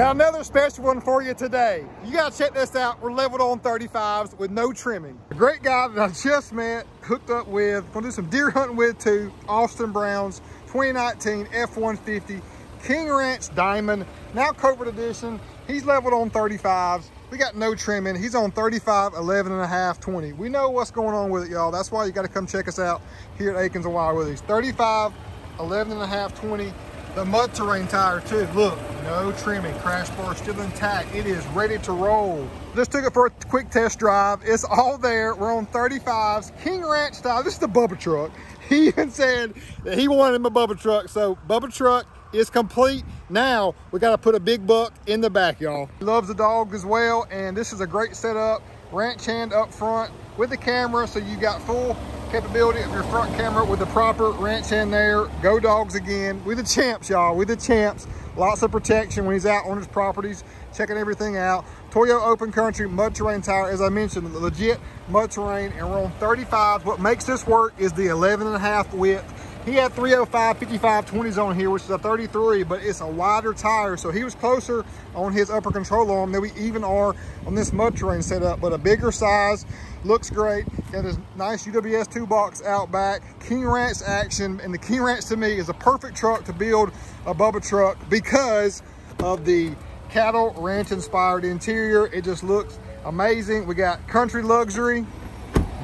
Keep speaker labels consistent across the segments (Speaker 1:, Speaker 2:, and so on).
Speaker 1: Got another special one for you today. You gotta check this out. We're leveled on 35s with no trimming. A great guy that I just met, hooked up with, gonna do some deer hunting with too, Austin Brown's 2019 F-150 King Ranch Diamond, now Covert Edition. He's leveled on 35s. We got no trimming. He's on 35, 11 and a half, 20. We know what's going on with it, y'all. That's why you got to come check us out here at Akins and Wild Willies. 35, 11 and a half, 20. The mud terrain tire too. Look, no trimming. Crash bar still intact. It is ready to roll. Just took it for a quick test drive. It's all there. We're on 35s. King Ranch style. This is the Bubba truck. He even said that he wanted him a Bubba truck. So Bubba truck is complete. Now we got to put a big buck in the back, y'all. Loves the dog as well, and this is a great setup. Ranch hand up front with the camera, so you got full capability of your front camera with the proper wrench in there. Go dogs again. We the champs, y'all. We the champs. Lots of protection when he's out on his properties, checking everything out. Toyo Open Country Mud Terrain Tire, as I mentioned, legit mud terrain, and we're on 35. What makes this work is the 11 and a half width he had 305 55 20s on here, which is a 33, but it's a wider tire. So he was closer on his upper control arm than we even are on this mud terrain setup, but a bigger size, looks great. Got his nice UWS tool box out back, King Ranch action. And the King Ranch to me is a perfect truck to build a Bubba truck because of the cattle ranch inspired interior. It just looks amazing. We got country luxury,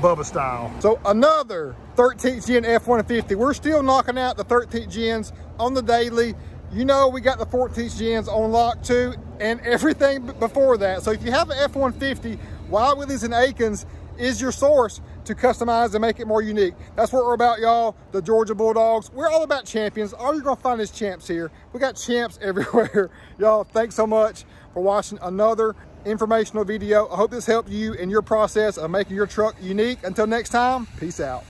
Speaker 1: Bubba style. So another 13th gen F-150. We're still knocking out the 13th gens on the daily. You know we got the 14th gens on lock too and everything before that. So if you have an F-150, Wild Willies and Akins is your source to customize and make it more unique. That's what we're about, y'all. The Georgia Bulldogs. We're all about champions. All you're gonna find is champs here. We got champs everywhere. y'all, thanks so much for watching another informational video. I hope this helped you in your process of making your truck unique. Until next time, peace out.